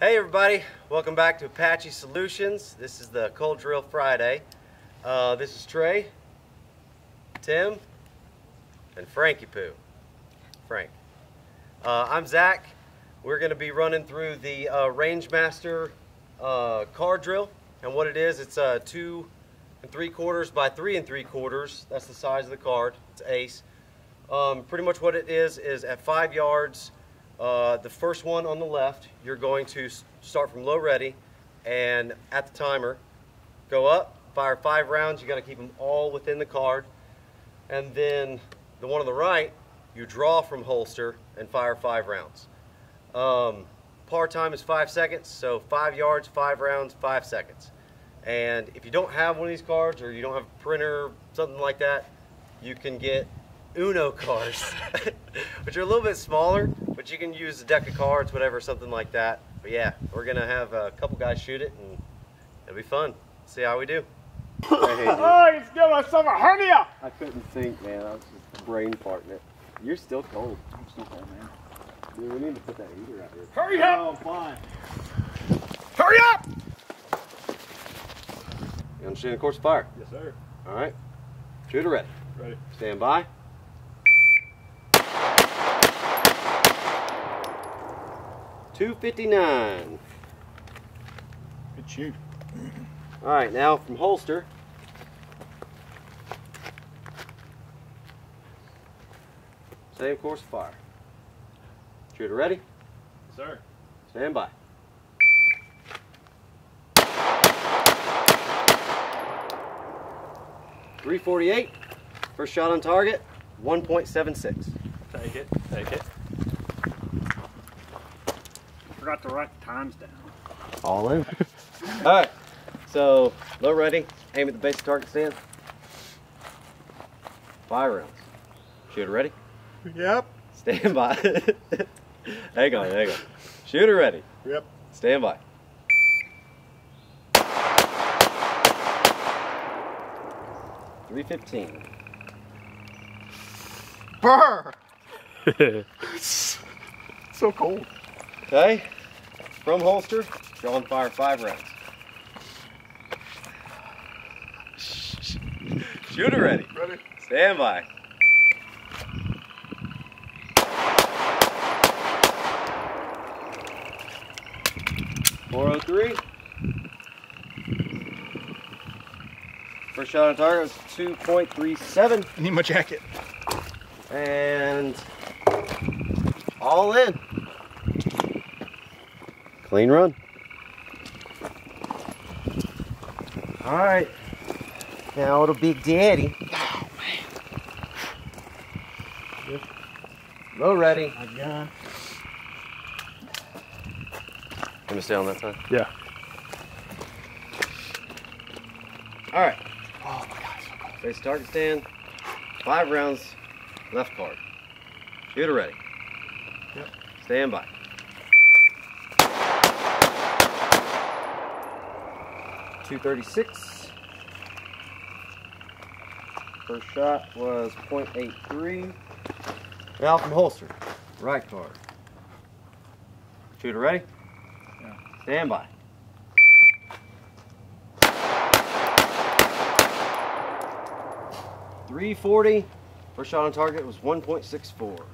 Hey everybody, welcome back to Apache Solutions. This is the Cold Drill Friday. Uh, this is Trey, Tim, and Frankie Poo. Frank. Uh, I'm Zach. We're going to be running through the uh, Rangemaster uh, card drill. And what it is, it's uh, two and three quarters by three and three quarters. That's the size of the card. It's ace. Um, pretty much what it is, is at five yards, uh, the first one on the left, you're going to start from low ready and at the timer, go up, fire five rounds. You got to keep them all within the card. And then the one on the right, you draw from holster and fire five rounds. Um, par time is five seconds, so five yards, five rounds, five seconds. And if you don't have one of these cards or you don't have a printer, something like that, you can get Uno cards, which are a little bit smaller, but you can use a deck of cards, whatever, something like that. But yeah, we're gonna have a couple guys shoot it and it'll be fun. See how we do. oh, he's giving myself a hernia! I couldn't think, man. I was just brain farting it. You're still cold. I'm still cold, man. Dude, we need to put that heater out here. Hurry up! Oh, fine. Hurry up! You understand the course of fire? Yes, sir. All right. Shooter ready. Ready. Stand by. Two fifty nine. Good shoot. All right, now from holster. Same course of fire. Shooter ready. Yes, sir. Stand by. Three forty-eight. First shot on target. One point seven six. Take it. Take it. Forgot to write the times down. All in. All right. So low ready. Aim at the base of target stand. Five rounds. Shooter ready. Yep. Stand by. hang on, hang on. Shooter ready. Yep. Stand by. Three fifteen. Burr! so cold. Okay. From holster, drawing fire five rounds. Shooter ready. Ready? Stand by. Four oh three. First shot on target was two point three seven, I need my jacket. and all in. Clean run. All right. Now little Big Daddy. Low ready. My gun. Let me stay on that side. Yeah. All right. Oh my god, so cold. Face target stand. Five rounds. Left card. Shooter ready. Yep. Stand by. Two thirty-six. First shot was .83. Now from holster. Right card. Shooter ready? Yeah. Stand by. Three forty. First shot on target was one point six four.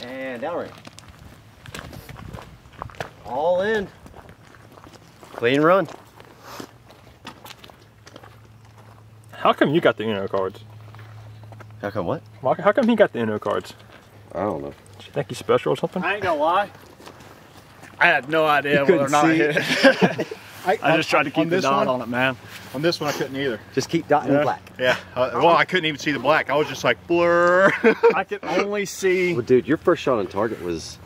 And downrange. All in. Clean run. How come you got the Uno cards? How come what? How come he got the Uno cards? I don't know. Do you think he's special or something? I ain't gonna lie. I had no idea whether or couldn't I see hit it. I, I just tried to keep the this dot one, on it, man. On this one, I couldn't either. Just keep dotting Yeah. black. Yeah. Uh, well, I couldn't even see the black. I was just like blur. I could only see. Well, dude, your first shot on target was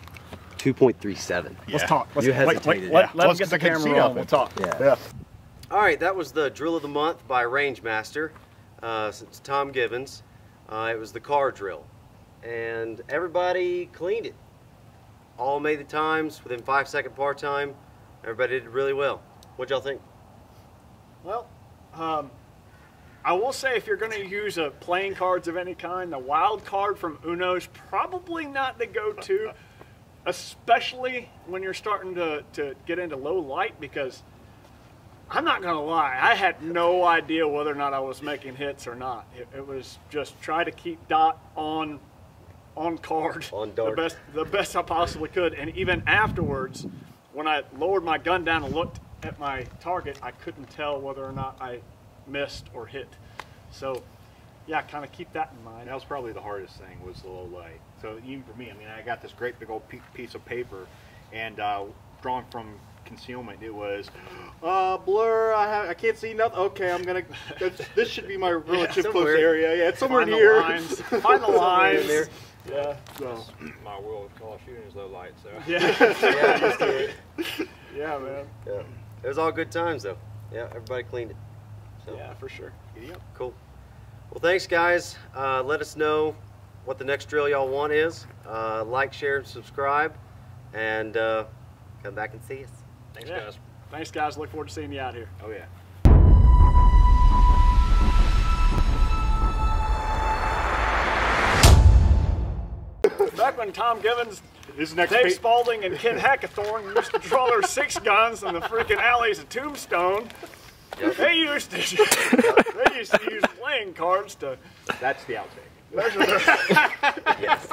2.37. Let's talk. Let's You wait, wait, let, Yeah. let Well, get it's the 'cause I couldn't see camera on. We'll talk. Yeah. Yeah. All right, that was the drill of the month by Rangemaster. Uh, since Tom Givens, uh, it was the card drill, and everybody cleaned it. All made the times within five second par time. Everybody did really well. What y'all think? Well, um, I will say if you're going to use a playing cards of any kind, the wild card from Uno's probably not the go-to, especially when you're starting to, to get into low light because I'm not going to lie, I had no idea whether or not I was making hits or not. It, it was just try to keep dot on on card On the best the best I possibly could, and even afterwards, when I lowered my gun down and looked at my target, I couldn't tell whether or not I missed or hit. So, yeah, kind of keep that in mind. That was probably the hardest thing was the low light. So even for me, I mean, I got this great big old piece of paper, and uh, drawn from concealment, it was uh, blur. I, have, I can't see nothing. Okay, I'm gonna. This should be my relative close area. Yeah, it's somewhere Find the lines. Find the in lines. there. Yeah. So. My world of Call Shooting is low light, so. Yeah. Yeah, just it. yeah, man. yeah. It was all good times though. Yeah, everybody cleaned it. So Yeah, for sure. Yep. cool. Well, thanks guys. Uh, let us know what the next drill y'all want is. Uh, like, share, and subscribe, and uh, come back and see us. Thanks, Yeah. guys. Thanks, guys. Look forward to seeing you out here. Oh yeah. Back when Tom Givens, This next Dave pa- Spaulding, and Ken Hackathorn used to draw their six guns in the freaking alleys of Tombstone, they used to they used to use playing cards to That's the outtake. measure their Yes.